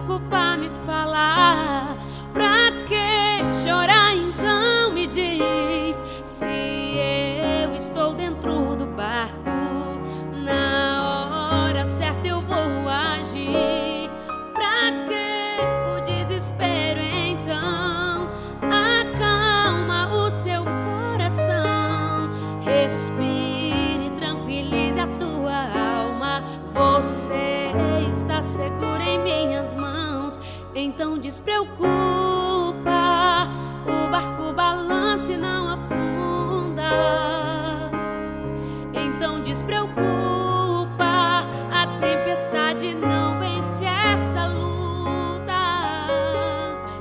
preocupar me falar. Despreocupa. O barco balance e não afunda. Então despreocupa, a tempestade não vence essa luta.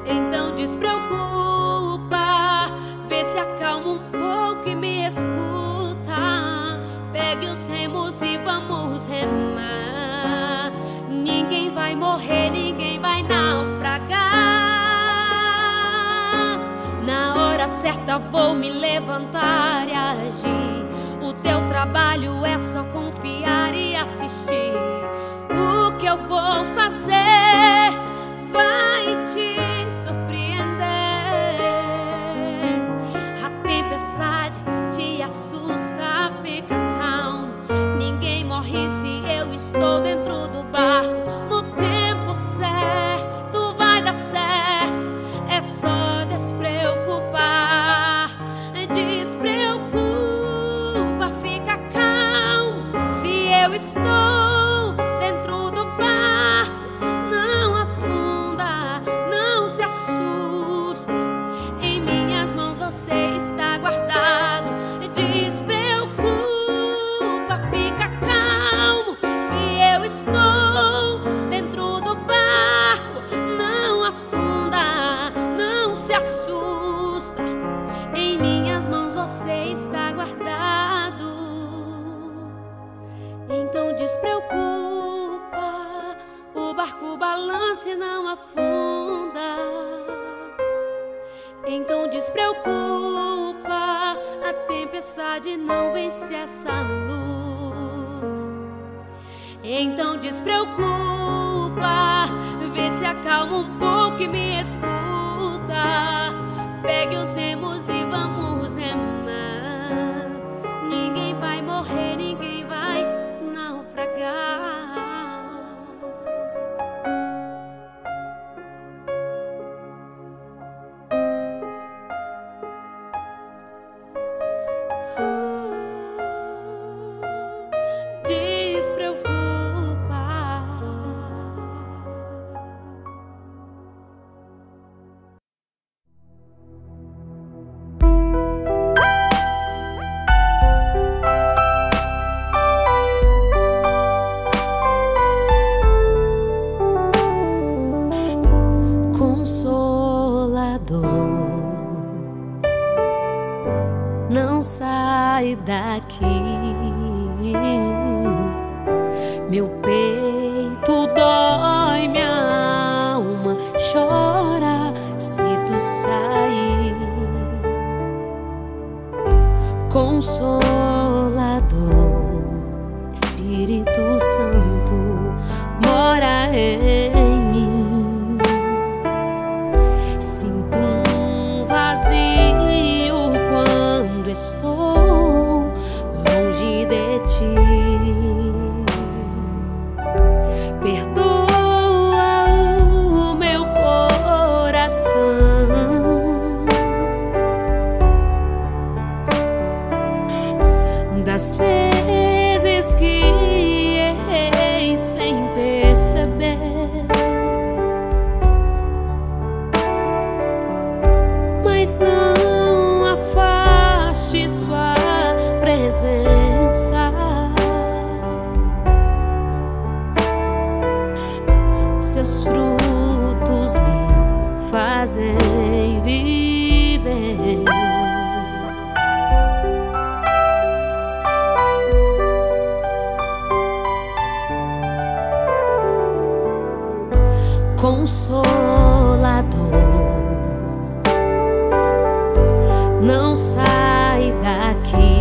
Então despreocupa, vê se acalma um pouco e me escuta. Pegue os remos e vamos remar. Ninguém vai morrer. certa vou me levantar e agir. O teu trabalho é só confiar e assistir. O que eu vou fazer vai te surpreender. A tempestade te assusta, fica calmo. Ninguém morre se eu estou dentro do barco. keep não sai daqui,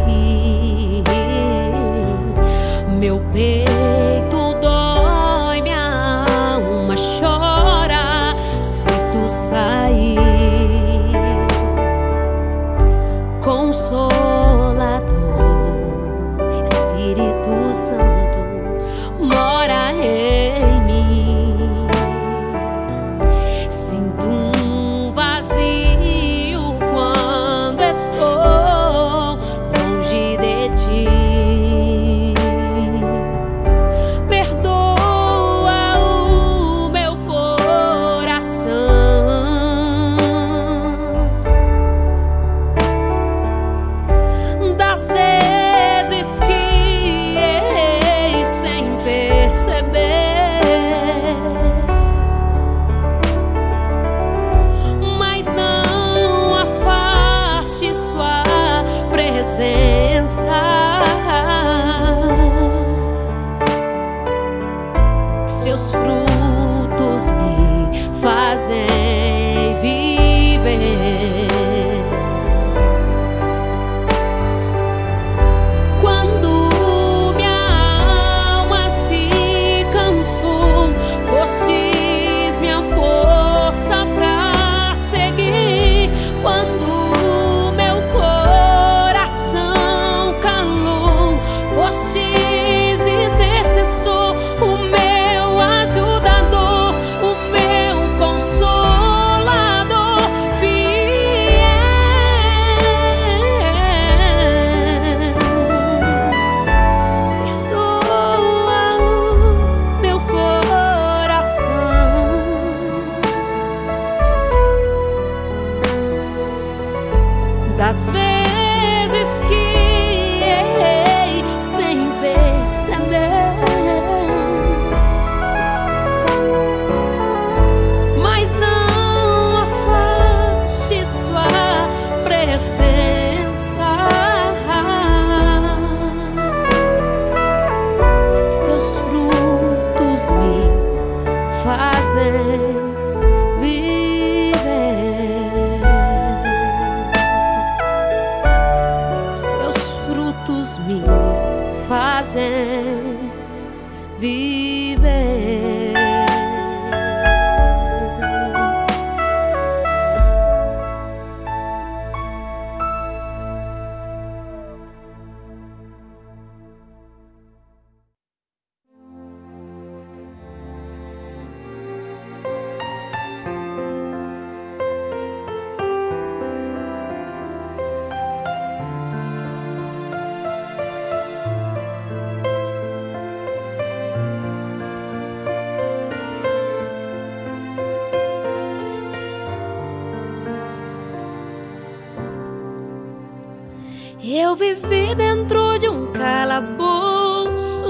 Eu vivi dentro de um calabouço,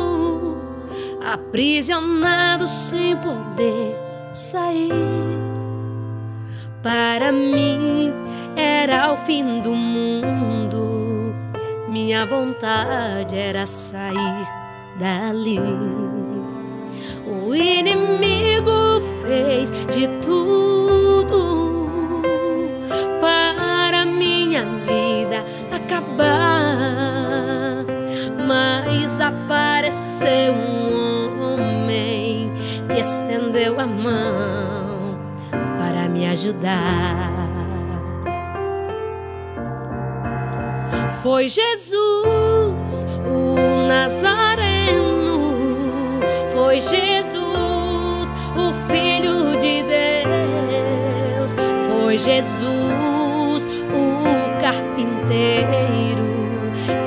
aprisionado sem poder sair. Para mim era o fim do mundo, minha vontade era sair dali. O inimigo fez de tudo acabar. Mas apareceu um homem que estendeu a mão para me ajudar. Foi Jesus, o Nazareno. Foi Jesus, o Filho de Deus. Foi Jesus, inteiro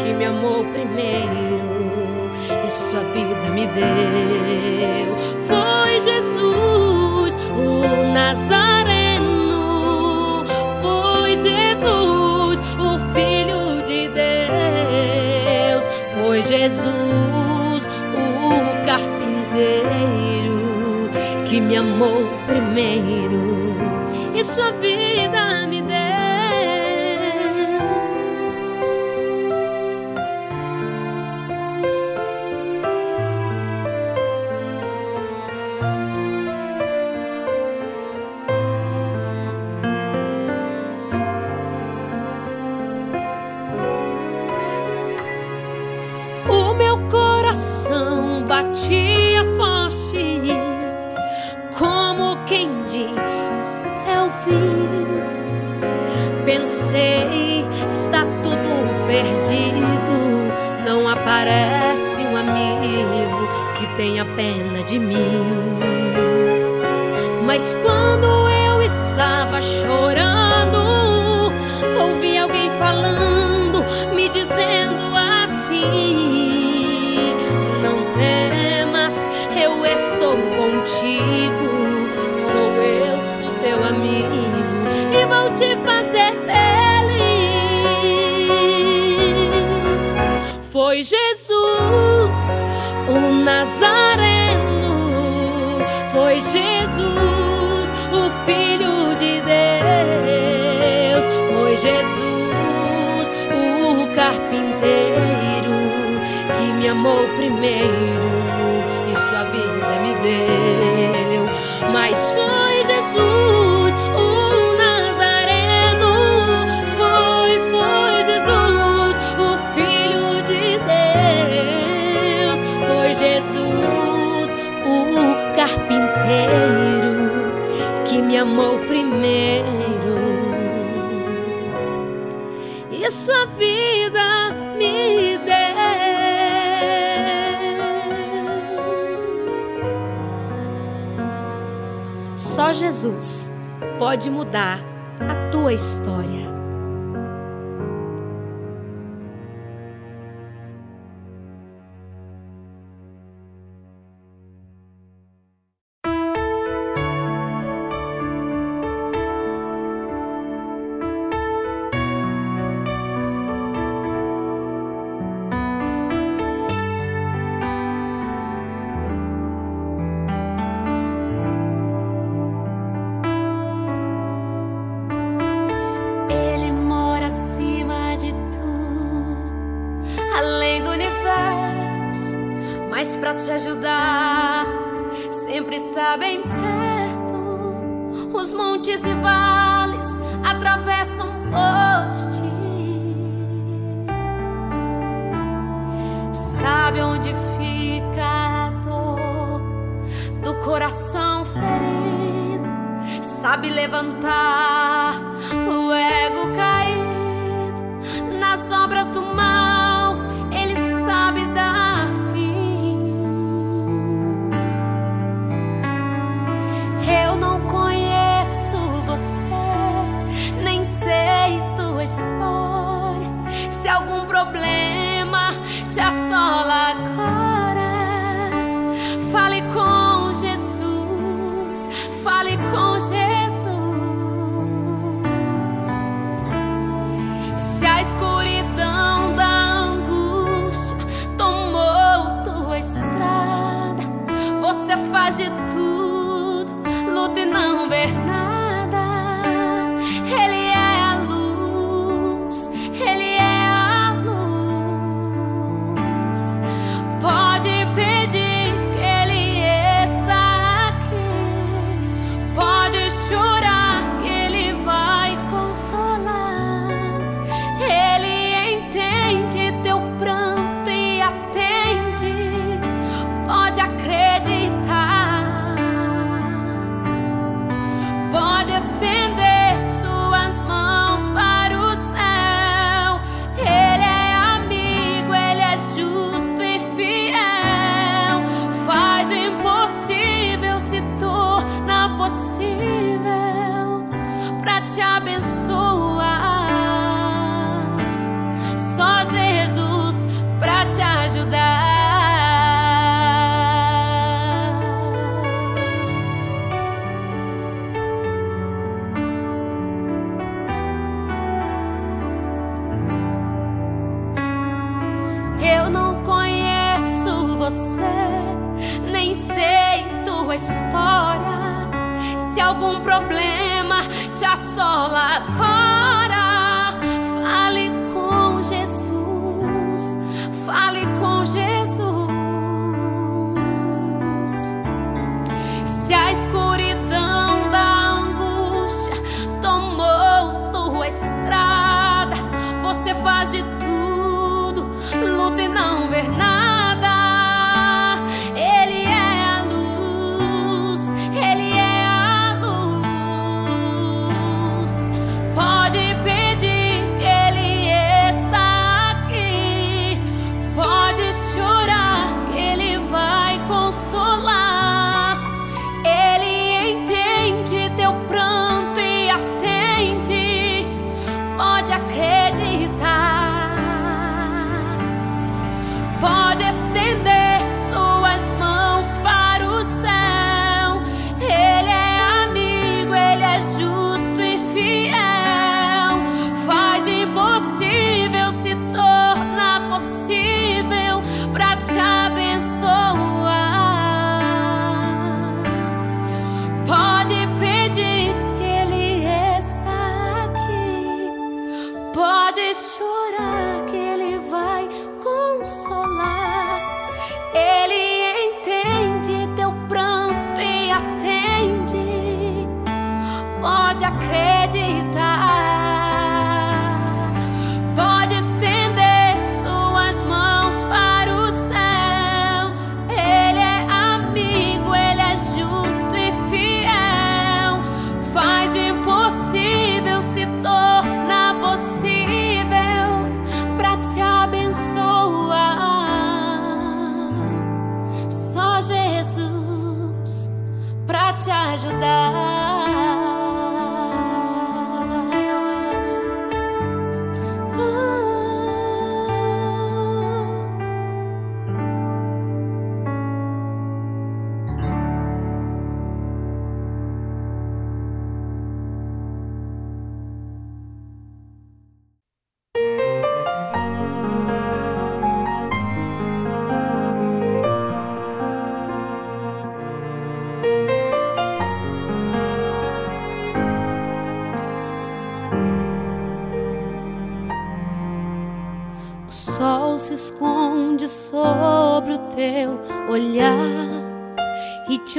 que me amou primeiro e sua vida me deu. Foi Jesus, o Nazareno. Foi Jesus, o Filho de Deus. Foi Jesus, o carpinteiro que me amou primeiro e sua vida e sua vida me deu. Só Jesus pode mudar a tua história.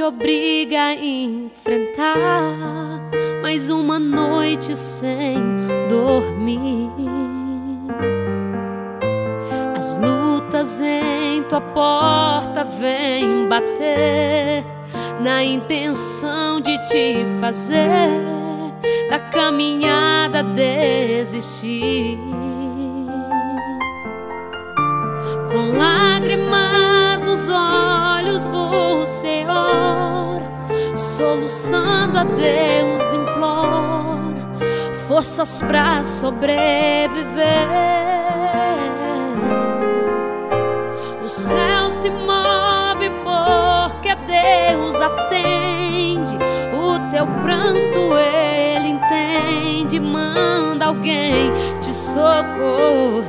Te obriga a enfrentar mais uma noite sem dormir. As lutas em tua porta vêm bater na intenção de te fazer da caminhada desistir. Com lágrimas nos olhos você ora, soluçando a Deus implora forças para sobreviver. O céu se move porque Deus atende o teu pranto, Ele entende, manda alguém te socorrer.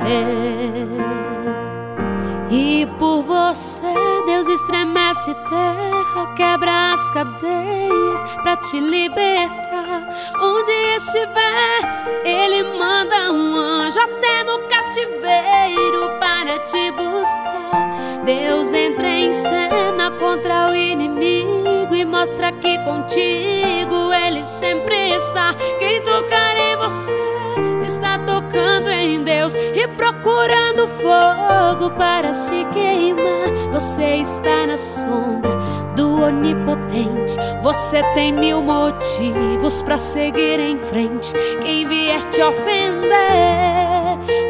E por você Deus estremece terra, quebra as cadeias para te libertar. Onde estiver, Ele manda um anjo até no cativeiro para te buscar. Deus entra em cena contra o inimigo e mostra que contigo Ele sempre está. Quem tocar em você está tocando em Deus e procurando fogo para se queimar. Você está na sombra do onipotente. Você tem mil motivos para seguir em frente. Quem vier te ofender,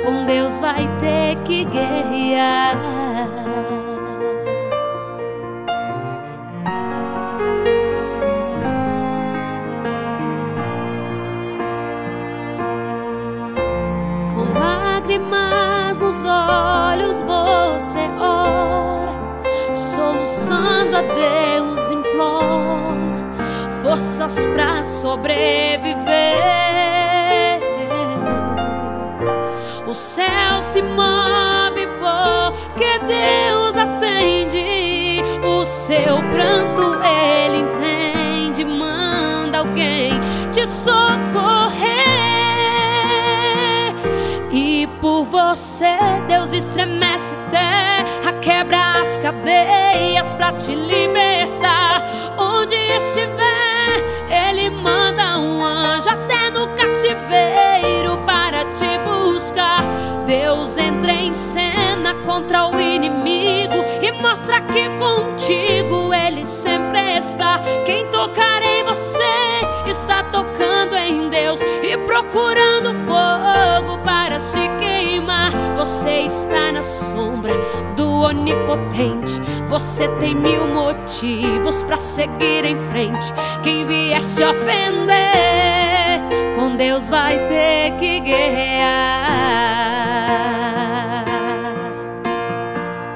com Deus vai ter que guerrear. Nos olhos você ora, soluçando a Deus implora forças para sobreviver. O céu se move porque Deus atende o seu pranto, Ele entende, manda alguém te socorrer. E por você, Deus estremece terra, quebra as cadeias pra te libertar. Onde estiver, Ele manda um anjo até no cativeiro para te buscar. Deus entra em cena contra o inimigo e mostra que contigo Ele sempre está. Quem tocar em você está tocando em Deus e procurando fogo para se queimar. Você está na sombra do onipotente. Você tem mil motivos para seguir em frente. Quem vier te ofender, com Deus vai ter que guerrear.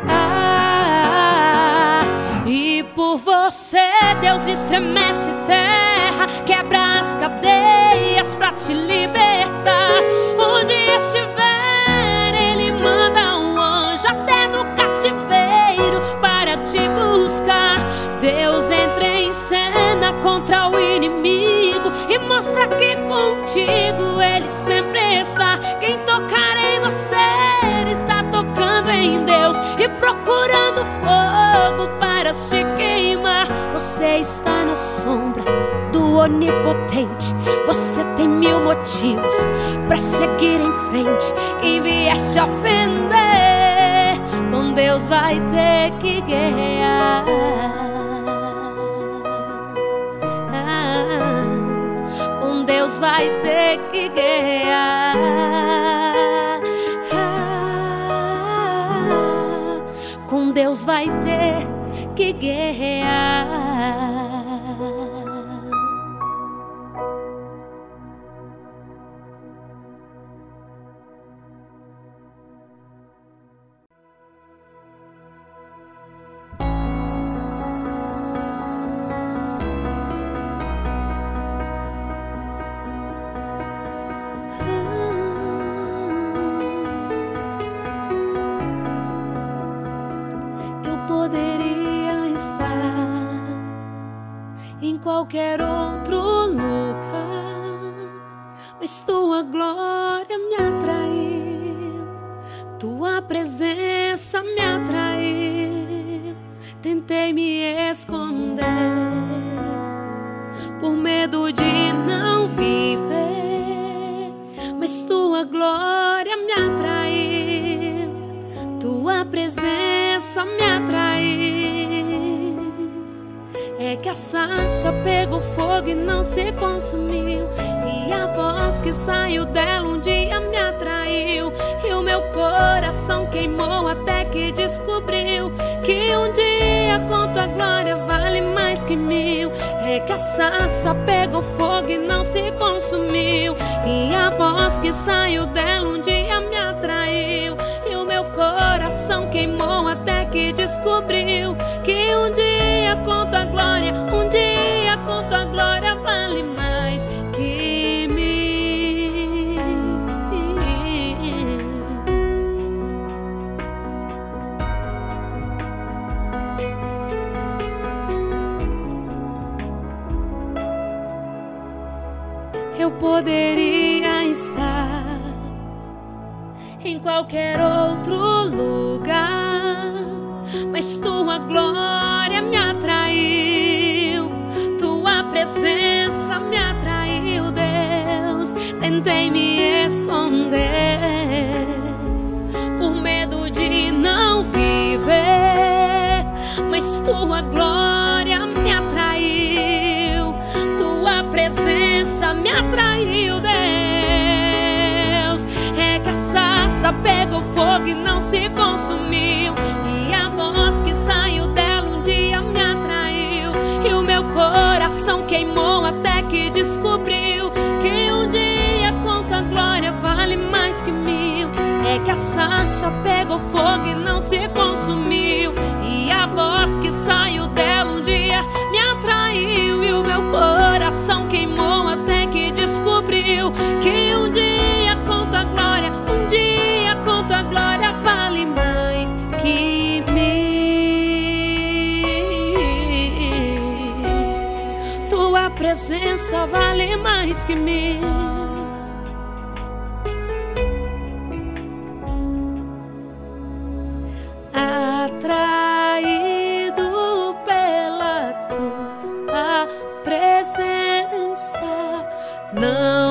Ah, e por você, Deus estremece terra, quebra as cadeias para te libertar. Onde estiver, Ele manda um anjo até no cativeiro para te buscar. Deus entra em cena contra o inimigo e mostra que contigo Ele sempre está. Quem tocar em você está tocando em Deus e procurando fogo para se queimar. Você está na sombra onipotente. Você tem mil motivos para seguir em frente. Quem vier te ofender, com Deus vai ter que guerrear. Ah, com Deus vai ter que guerrear. Ah, com Deus vai ter que guerrear. Sarça pegou fogo e não se consumiu. E a voz que saiu dela um dia me atraiu. E o meu coração queimou até que descobriu que um dia com tua glória, um dia com tua glória vale mais poderia estar em qualquer outro lugar, mas tua glória me atraiu, tua presença me atraiu, Deus. Tentei me esconder por medo de não viver, mas tua glória presença me atraiu, Deus. É que a sarça pegou fogo e não se consumiu, e a voz que saiu dela um dia me atraiu, e o meu coração queimou até que descobriu que um dia com tua glória vale mais que mil. É que a sarça pegou fogo e não se consumiu, e a voz que saiu dela um dia me atraiu, e o meu coração queimou até que descobriu que um dia com tua glória, um dia com tua glória vale mais que mil. Tua presença vale mais que mil. Não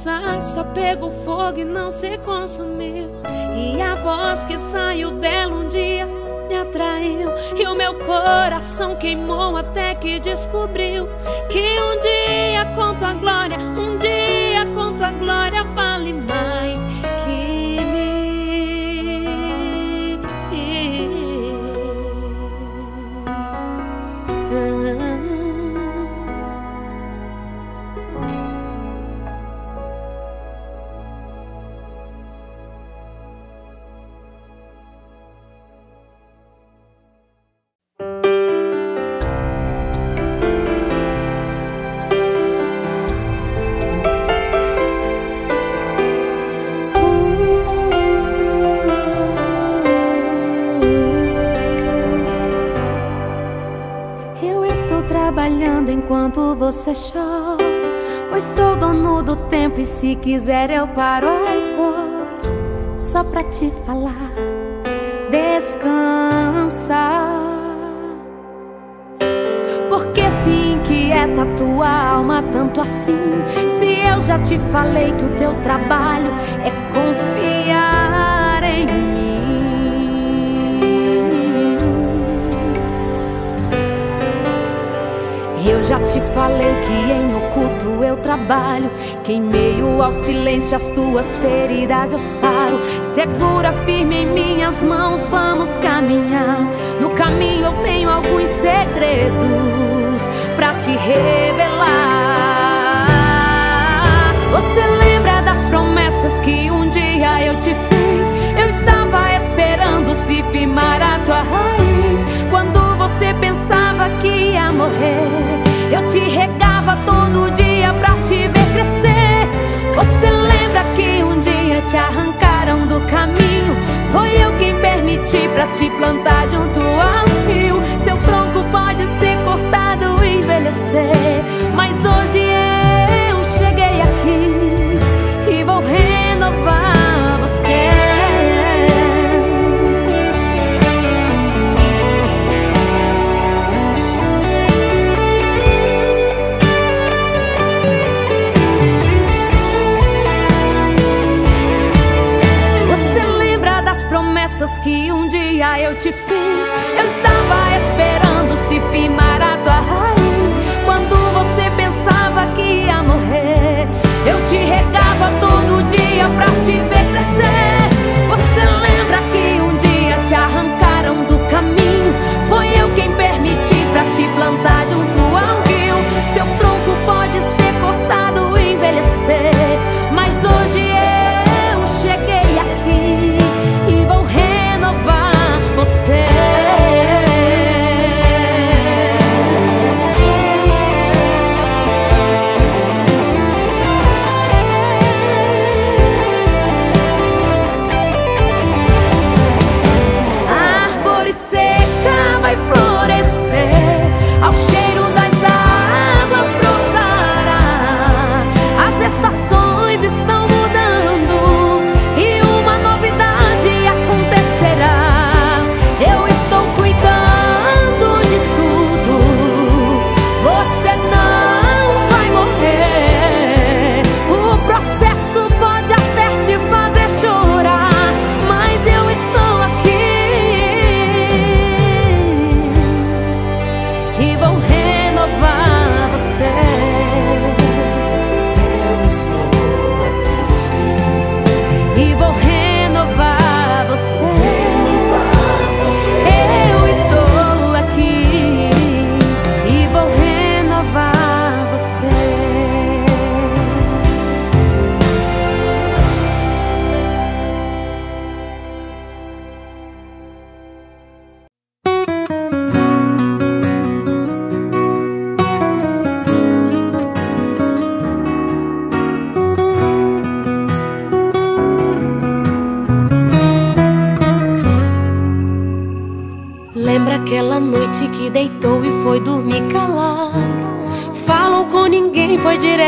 A sarça pegou fogo e não se consumiu. E a voz que saiu dela um dia me atraiu. E o meu coração queimou até que descobriu que um dia com tua glória, um dia com tua glória vale mais enquanto você chora. Pois sou dono do tempo e se quiser eu paro as horas só pra te falar. Descansa. Porque se inquieta tua alma tanto assim? Se eu já te falei que o teu trabalho é já te falei que em oculto eu trabalho, que em meio ao silêncio as tuas feridas eu saro. Segura firme em minhas mãos, vamos caminhar. No caminho eu tenho alguns segredos pra te revelar. Você lembra das promessas que um dia eu te fiz? Eu estava esperando se firmar a tua raiz. Quando você pensava que ia morrer, eu te regava todo dia pra te ver crescer. Você lembra que um dia te arrancaram do caminho? Foi eu quem permiti pra te plantar junto ao rio. Seu tronco pode ser cortado e envelhecer, mas hoje eu cheguei aqui e vou renovar que um dia eu te fiz? Eu estava esperando se firmar a tua raiz. Quando você pensava que ia morrer, eu te regava todo dia pra te ver crescer. Você lembra que um dia te arrancaram do caminho? Foi eu quem permiti pra te plantar junto ao rio. Seu tronco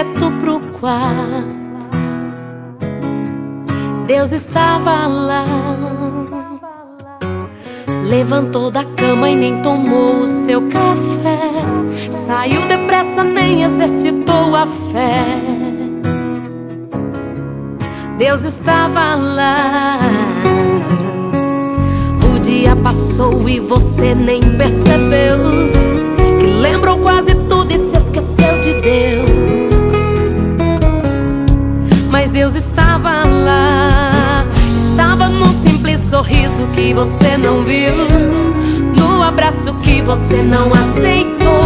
direto pro quarto. Deus estava lá. Levantou da cama e nem tomou o seu café. Saiu depressa, nem exercitou a fé. Deus estava lá. Dia passou e você nem percebeu Que lembrou quase tudo e se esqueceu de Deus Deus estava lá. Estava no simples sorriso que você não viu. No abraço que você não aceitou.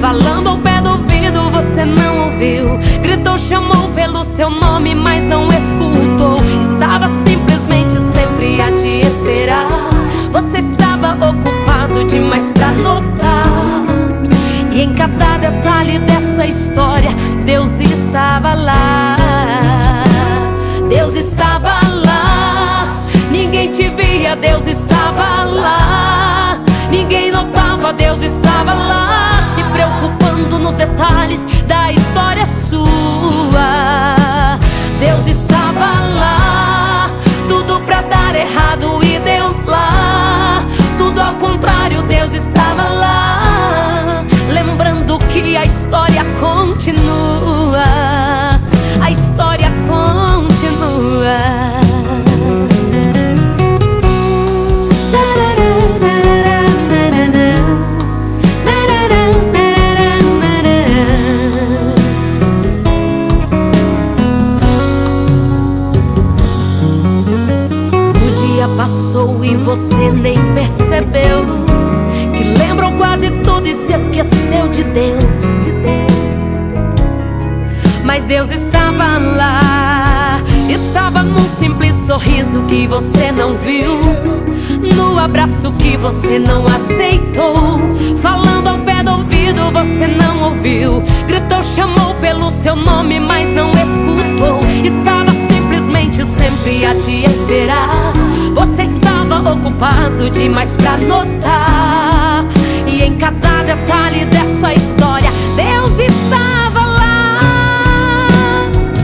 Falando ao pé do ouvido você não ouviu. Gritou, chamou pelo seu nome, mas não escutou. Estava simplesmente sempre a te esperar. Você estava ocupado demais pra notar. E em cada detalhe dessa história, Deus estava lá. Deus estava lá. Você nem percebeu. Que lembrou quase tudo e se esqueceu de Deus. Mas Deus estava lá. Estava num simples sorriso que você não viu. No abraço que você não aceitou. Falando ao pé do ouvido você não ouviu. Gritou, chamou pelo seu nome, mas não escutou. Estava simplesmente sempre a te esperar você estava ocupado demais pra notar. E em cada detalhe dessa história, Deus estava lá.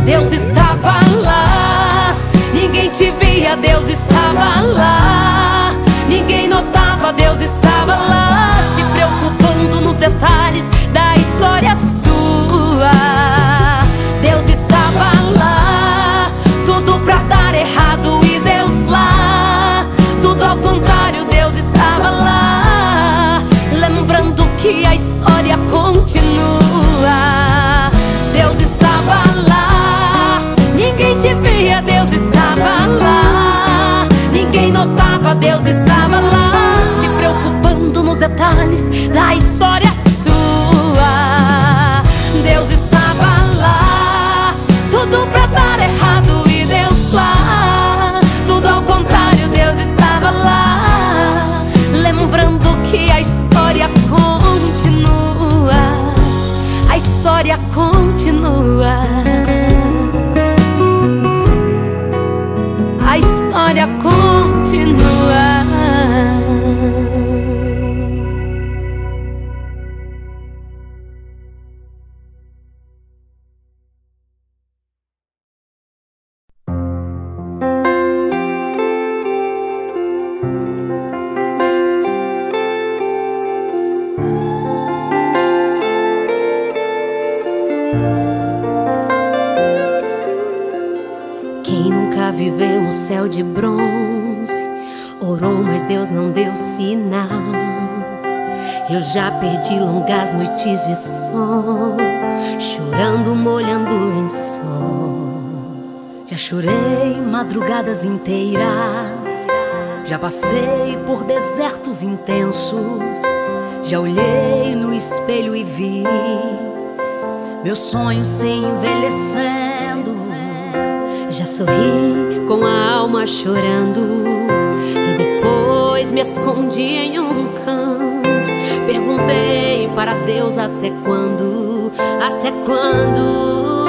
Deus estava lá. Ninguém te via, Deus estava lá. Ninguém notava, Deus estava Deus estava já perdi longas noites de sono, chorando, molhando o lençol. Já chorei madrugadas inteiras, já passei por desertos intensos. Já olhei no espelho e vi meus sonhos se envelhecendo. Já sorri com a alma chorando e depois me escondi em um canto perguntei para Deus até quando, até quando.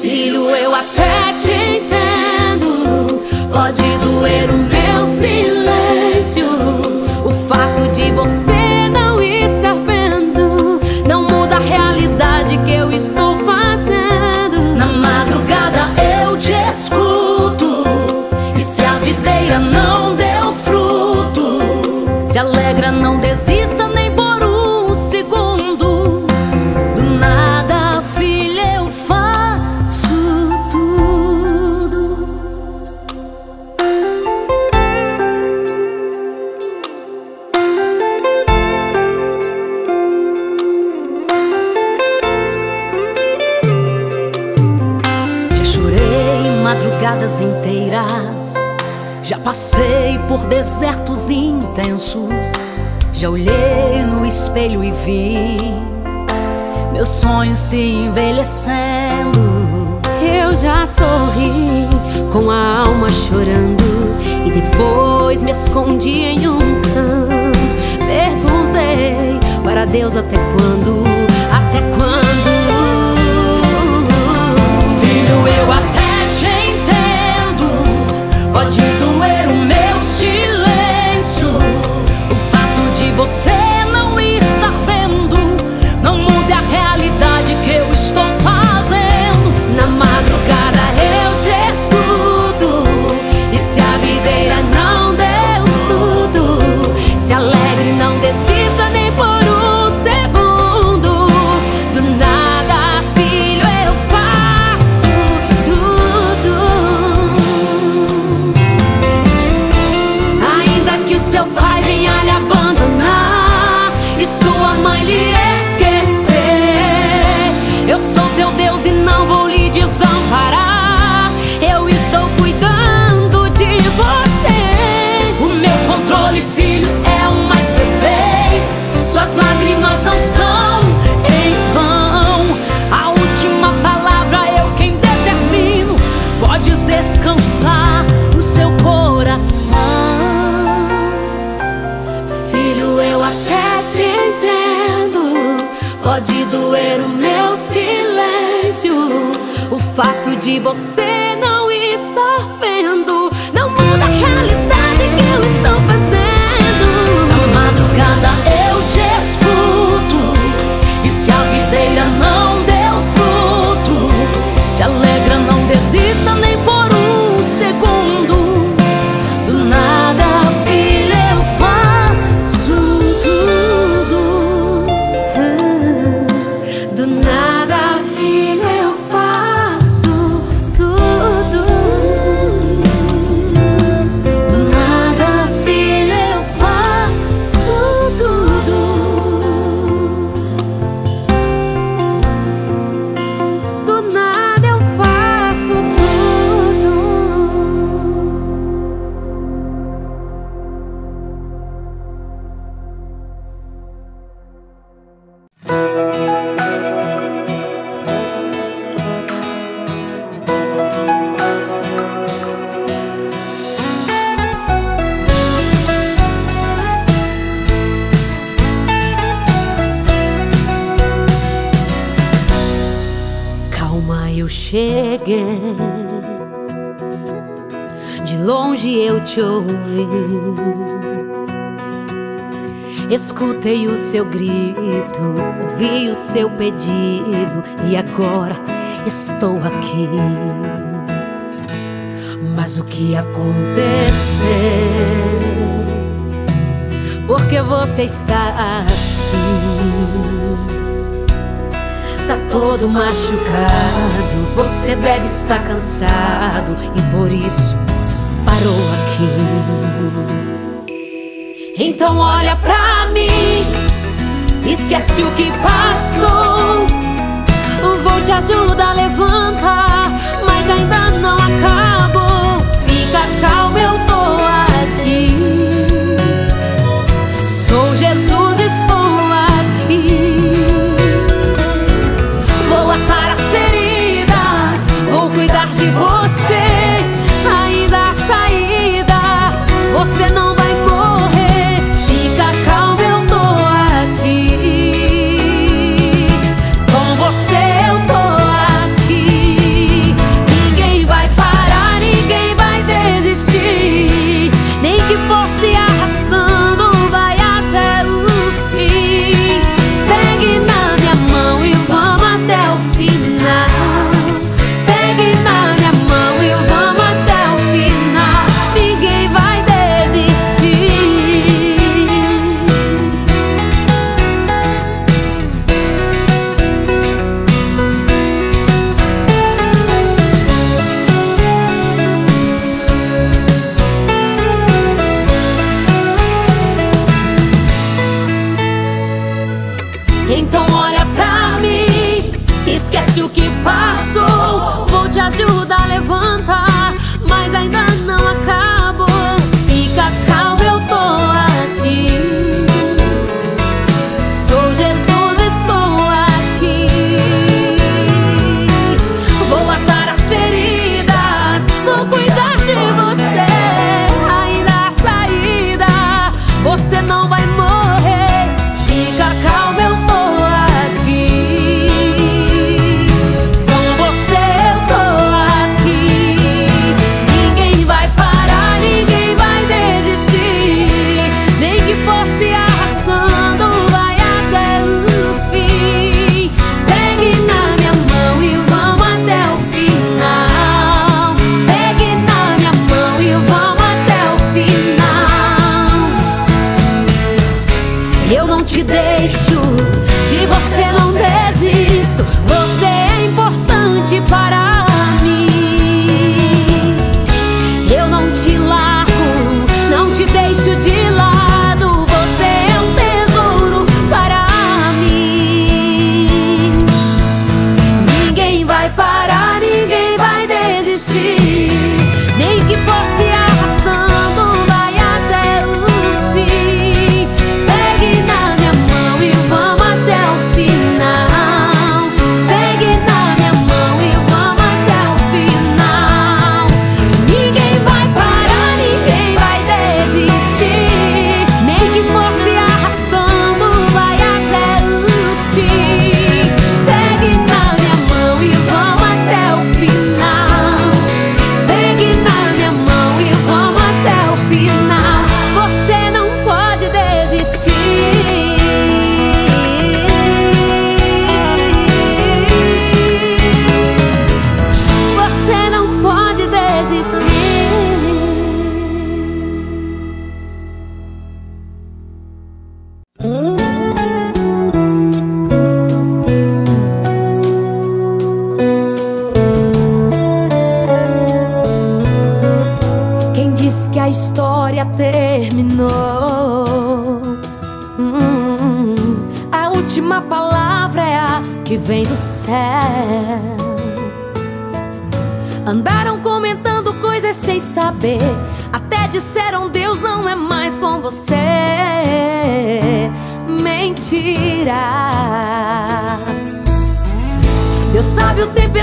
Filho, eu até te entendo. Pode doer o meu silêncio. O fato de você não estar vendo não muda a realidade que eu estou. desertos intensos. Já olhei no espelho e vi meus sonhos se envelhecendo. Eu já sorri com a alma chorando e depois me escondi em um canto. Perguntei para Deus até quando, até quando. Filho, eu até te entendo. Pode você seu pedido e agora estou aqui. Mas o que aconteceu? Porque você está assim? Tá todo machucado, você deve estar cansado e por isso parou aqui. Então olha pra mim. Esquece o que passou. Vou te ajudar a levantar, mas ainda não acaba.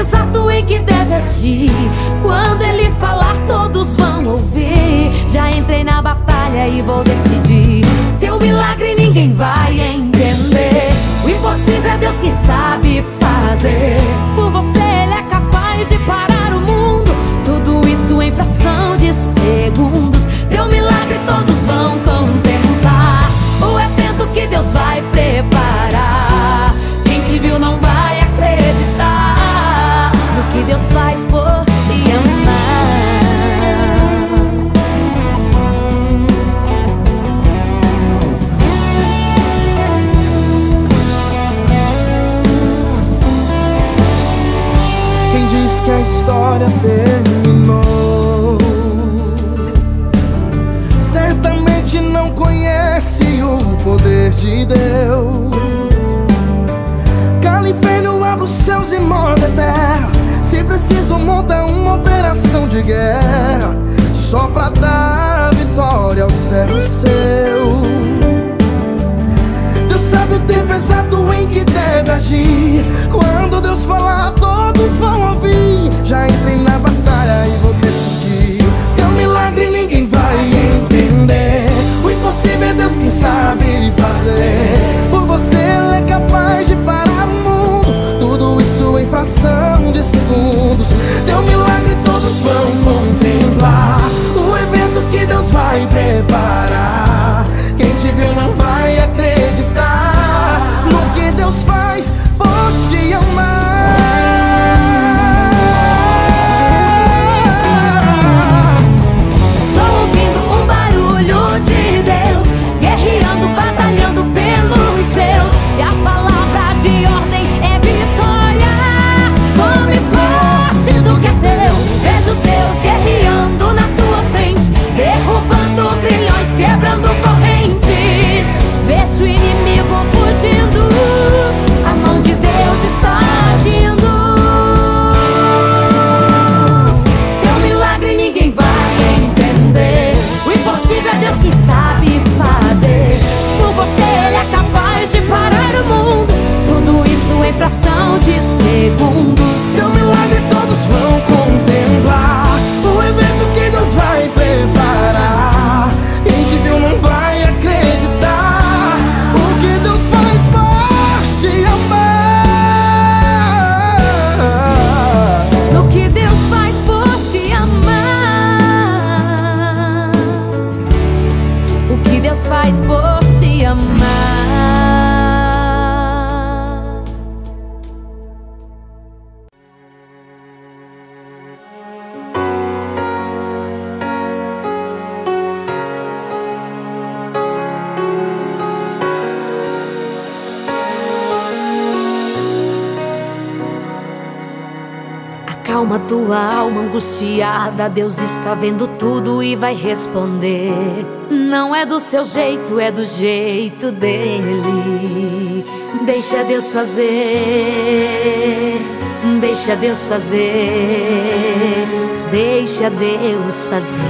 Sabe o tempo exato em que deve agir. Quando Ele falar, todos vão ouvir. Já entrei na batalha e vou decidir. Teu milagre ninguém vai entender. O impossível é Deus que sabe fazer. Por você, Ele é capaz de parar o mundo. Tudo isso em fração de segundos. Teu milagre todos vão contemplar. O evento que Deus vai história terminou. Certamente não conhece o poder de Deus. Cala inferno, abre os céus e move a terra. Se preciso monta uma operação de guerra. Só pra dar vitória ao servo seu. Deus sabe o tempo exato em que deve agir. Angustiada, Deus está vendo tudo e vai responder. Não é do seu jeito, é do jeito dele. Deixa Deus fazer, deixa Deus fazer, deixa Deus fazer.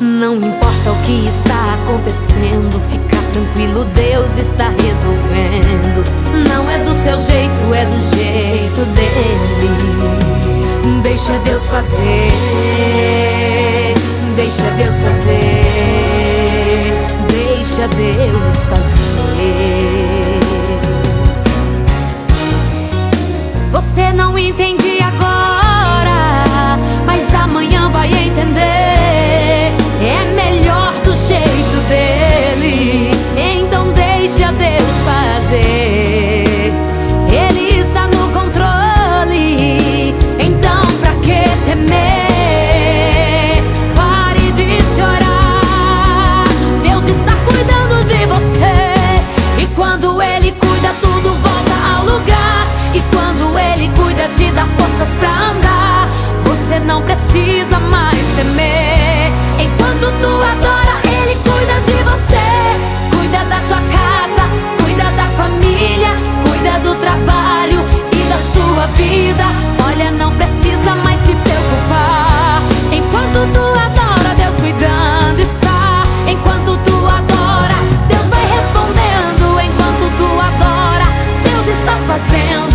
Não importa o que está acontecendo, fica tranquilo, Deus está resolvendo. Não é do seu jeito, é do jeito dele. Deixa Deus fazer, deixa Deus fazer, deixa Deus fazer. Você não entende precisa mais temer. Enquanto tu adora, Ele cuida de você. Cuida da tua casa, cuida da família, cuida do trabalho e da sua vida. Olha, não precisa mais se preocupar. Enquanto tu adora, Deus cuidando está. Enquanto tu adora, Deus vai respondendo. Enquanto tu adora, Deus está fazendo.